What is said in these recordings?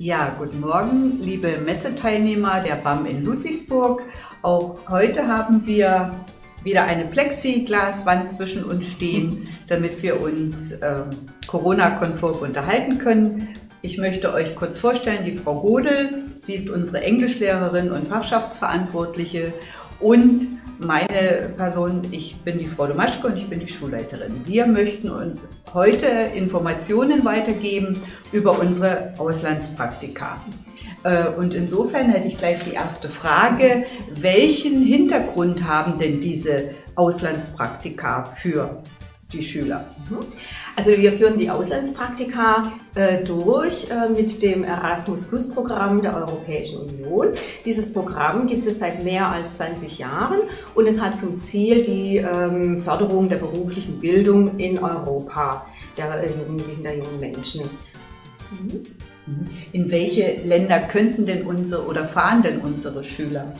Ja, guten Morgen, liebe Messeteilnehmer der BAM in Ludwigsburg. Auch heute haben wir wieder eine Plexiglaswand zwischen uns stehen, damit wir uns äh, Corona-konform unterhalten können. Ich möchte euch kurz vorstellen, die Frau Godel, sie ist unsere Englischlehrerin und Fachschaftsverantwortliche und meine Person, ich bin die Frau Domaschke und ich bin die Schulleiterin. Wir möchten heute Informationen weitergeben über unsere Auslandspraktika. Äh, und insofern hätte ich gleich die erste Frage. Welchen Hintergrund haben denn diese Auslandspraktika für die Schüler? Mhm. Also wir führen die Auslandspraktika äh, durch äh, mit dem Erasmus Plus Programm der Europäischen Union. Dieses Programm gibt es seit mehr als 20 Jahren und es hat zum Ziel die ähm, Förderung der beruflichen Bildung in Europa der äh, Jugendlichen, der jungen Menschen. Mhm. In welche Länder könnten denn unsere oder fahren denn unsere Schüler?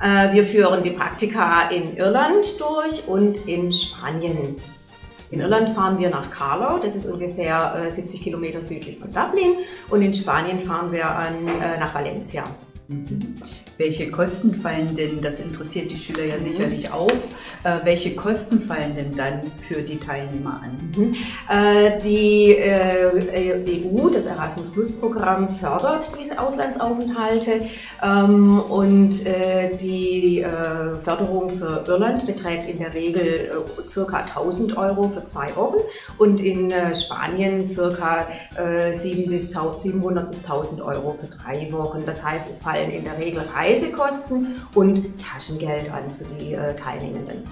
Äh, wir führen die Praktika in Irland durch und in Spanien. In Irland fahren wir nach Carlow, das ist ungefähr 70 äh, Kilometer südlich von Dublin. Und in Spanien fahren wir an, äh, nach Valencia. Mhm. Welche Kosten fallen denn, das interessiert die Schüler ja mhm. sicherlich auch, äh, welche Kosten fallen denn dann für die Teilnehmer an? Mhm. Äh, die äh, EU, das Erasmus Plus Programm, fördert diese Auslandsaufenthalte ähm, und äh, die äh, Förderung für Irland beträgt in der Regel äh, ca. 1000 Euro für zwei Wochen und in Spanien ca. 700 bis 1000 Euro für drei Wochen. Das heißt, es fallen in der Regel Reisekosten und Taschengeld an für die Teilnehmenden.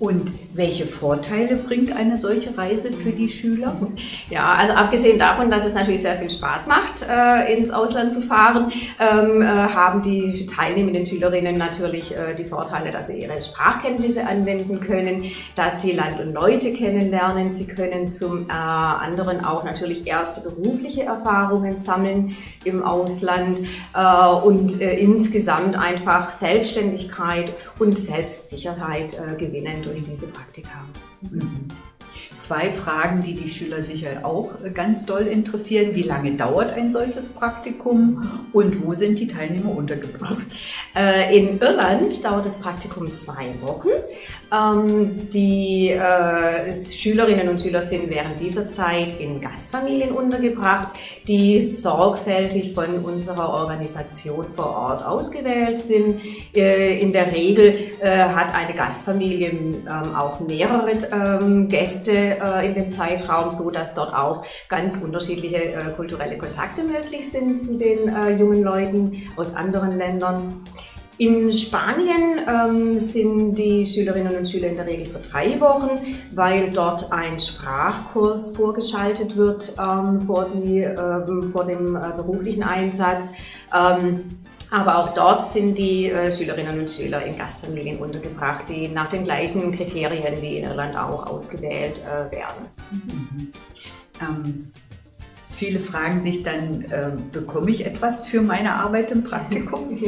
Und welche Vorteile bringt eine solche Reise für die Schüler? Ja, also abgesehen davon, dass es natürlich sehr viel Spaß macht, äh, ins Ausland zu fahren, ähm, äh, haben die teilnehmenden Schülerinnen natürlich äh, die Vorteile, dass sie ihre Sprachkenntnisse anwenden können, dass sie Land und Leute kennenlernen. Sie können zum anderen auch natürlich erste berufliche Erfahrungen sammeln im Ausland und insgesamt einfach Selbstständigkeit und Selbstsicherheit Sicherheit äh, gewinnen durch diese Praktika. Mhm. Zwei Fragen, die die Schüler sicher auch ganz doll interessieren. Wie lange dauert ein solches Praktikum und wo sind die Teilnehmer untergebracht? Äh, in Irland dauert das Praktikum zwei Wochen. Ähm, die äh, Schülerinnen und Schüler sind während dieser Zeit in Gastfamilien untergebracht, die sorgfältig von unserer Organisation vor Ort ausgewählt sind. Äh, in der Regel hat eine Gastfamilie ähm, auch mehrere ähm, Gäste äh, in dem Zeitraum, so dass dort auch ganz unterschiedliche äh, kulturelle Kontakte möglich sind zu den äh, jungen Leuten aus anderen Ländern. In Spanien ähm, sind die Schülerinnen und Schüler in der Regel für drei Wochen, weil dort ein Sprachkurs vorgeschaltet wird ähm, vor, die, ähm, vor dem äh, beruflichen Einsatz. Ähm, aber auch dort sind die äh, Schülerinnen und Schüler in Gastfamilien untergebracht, die nach den gleichen Kriterien wie in Irland auch ausgewählt äh, werden. Mhm. Viele fragen sich dann, äh, bekomme ich etwas für meine Arbeit im Praktikum?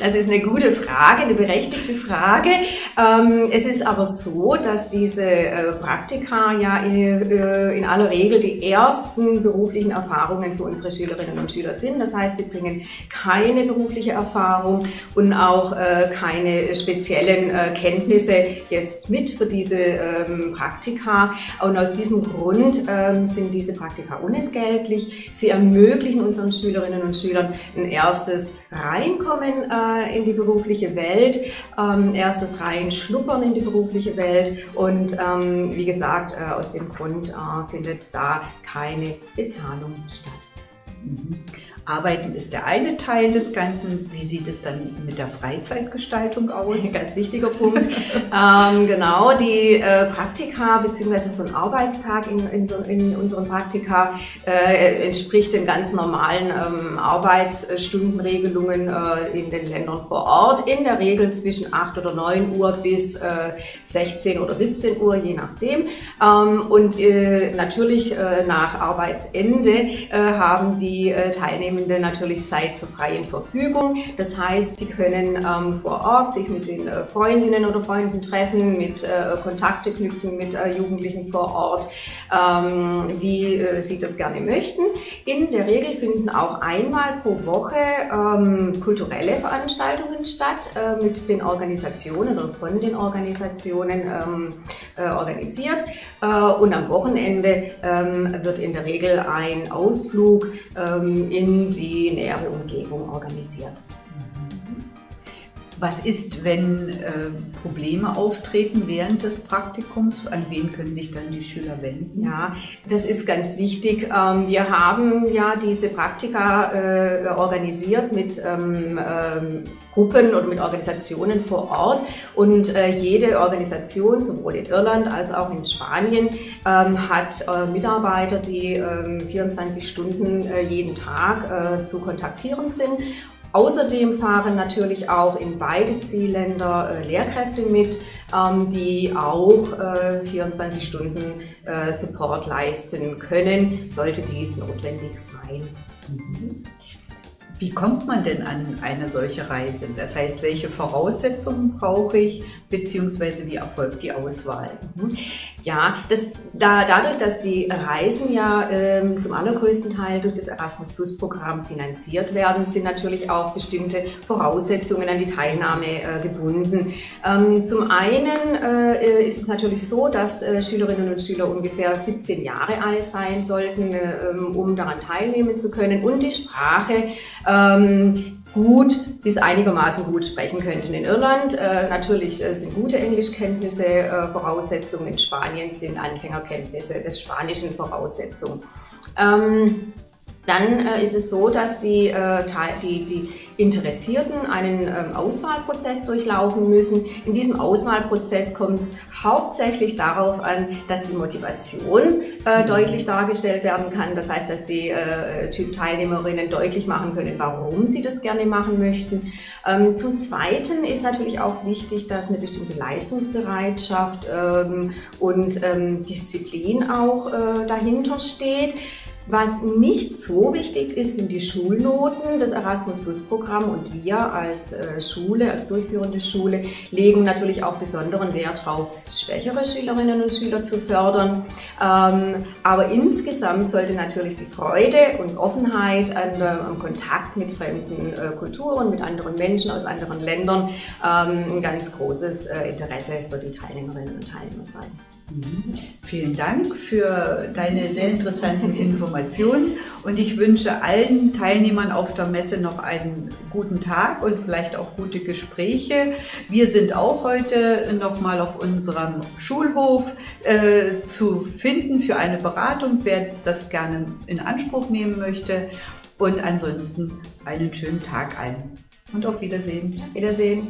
Das ist eine gute Frage, eine berechtigte Frage. Ähm, es ist aber so, dass diese äh, Praktika ja in, äh, in, aller Regel die ersten beruflichen Erfahrungen für unsere Schülerinnen und Schüler sind. Das heißt, sie bringen keine berufliche Erfahrung und auch äh, keine speziellen äh, Kenntnisse jetzt mit für diese ähm, Praktika. Und aus diesem Grund ähm, sind diese Praktika unentgeltlich inhaltlich. Sie ermöglichen unseren Schülerinnen und Schülern ein erstes Reinkommen äh, in die berufliche Welt, ähm, erstes Reinschnuppern in die berufliche Welt und ähm, wie gesagt, äh, aus dem Grund äh, findet da keine Bezahlung statt. Mhm. Arbeiten ist der eine Teil des Ganzen. Wie sieht es dann mit der Freizeitgestaltung aus? Ein ganz wichtiger Punkt. ähm, genau, die äh, Praktika bzw. so ein Arbeitstag in, in, so, in unseren Praktika äh, entspricht den ganz normalen ähm, Arbeitsstundenregelungen äh, in den Ländern vor Ort. In der Regel zwischen 8 oder 9 Uhr bis 16 äh, oder 17 Uhr, je nachdem. Ähm, und äh, natürlich äh, nach Arbeitsende haben die Teilnehmer Wochenende natürlich Zeit zur freien Verfügung. Das heißt, Sie können ähm, vor Ort sich mit den äh, Freundinnen oder Freunden treffen, mit äh, Kontakte knüpfen mit äh, Jugendlichen vor Ort, ähm, wie äh, Sie das gerne möchten. In der Regel finden auch einmal pro Woche ähm, kulturelle Veranstaltungen statt äh, mit den Organisationen oder von den Organisationen ähm, äh, organisiert. und am Wochenende ähm, wird in der Regel ein Ausflug ähm, die nähere Umgebung organisiert. Was ist, wenn äh, Probleme auftreten während des Praktikums? An wen können sich dann die Schüler wenden? Ja, das ist ganz wichtig. Ähm, wir haben ja diese Praktika äh, organisiert mit ähm, ähm, Gruppen oder mit Organisationen vor Ort und äh, jede Organisation, sowohl in Irland als auch in Spanien, ähm, hat äh, Mitarbeiter, die 24 ähm, Stunden äh, jeden Tag äh, zu kontaktieren sind Außerdem fahren natürlich auch in beide Zielländer äh, Lehrkräfte mit, ähm, die auch äh, 24 Stunden äh, Support leisten können, sollte dies notwendig sein. Mhm. Wie kommt man denn an eine solche Reise? Das heißt, welche Voraussetzungen brauche ich, beziehungsweise wie erfolgt die Auswahl? Mhm. Ja, das, da, dadurch, dass die Reisen ja ähm, zum allergrößten Teil durch das Erasmus Plus Programm finanziert werden, sind natürlich auch bestimmte Voraussetzungen an die Teilnahme äh, gebunden. Ähm, zum einen äh, ist es natürlich so, dass äh, Schülerinnen und Schüler ungefähr 17 Jahre alt sein sollten, äh, um daran teilnehmen zu können und die Sprache ähm, gut bis einigermaßen gut sprechen könnten. In Irland äh, natürlich äh, sind gute Englischkenntnisse äh, Voraussetzungen, in Spanien sind Anfängerkenntnisse des Spanischen Voraussetzungen. Ähm, dann äh, ist es so, dass die, äh, die, die Interessierten einen ähm, Auswahlprozess durchlaufen müssen. In diesem Auswahlprozess kommt es hauptsächlich darauf an, dass die Motivation äh, deutlich dargestellt werden kann. Das heißt, dass die äh, Teilnehmerinnen deutlich machen können, warum sie das gerne machen möchten. Ähm, zum Zweiten ist natürlich auch wichtig, dass eine bestimmte Leistungsbereitschaft ähm, und ähm, Disziplin auch äh, dahinter steht. Was nicht so wichtig ist, sind die Schulnoten. Das Erasmus Plus Programm und wir als äh, Schule, als durchführende Schule, legen natürlich auch besonderen Wert darauf, schwächere Schülerinnen und Schüler zu fördern. Ähm, aber insgesamt sollte natürlich die Freude und Offenheit an, am Kontakt mit fremden äh, Kulturen, mit anderen Menschen aus anderen Ländern ähm, ein ganz großes äh, Interesse für die Teilnehmerinnen und Teilnehmer sein. Vielen Dank für deine sehr interessanten Informationen und ich wünsche allen Teilnehmern auf der Messe noch einen guten Tag und vielleicht auch gute Gespräche. Wir sind auch heute nochmal auf unserem Schulhof äh, zu finden für eine Beratung, wer das gerne in Anspruch nehmen möchte. Und ansonsten einen schönen Tag allen und auf Wiedersehen. Wiedersehen.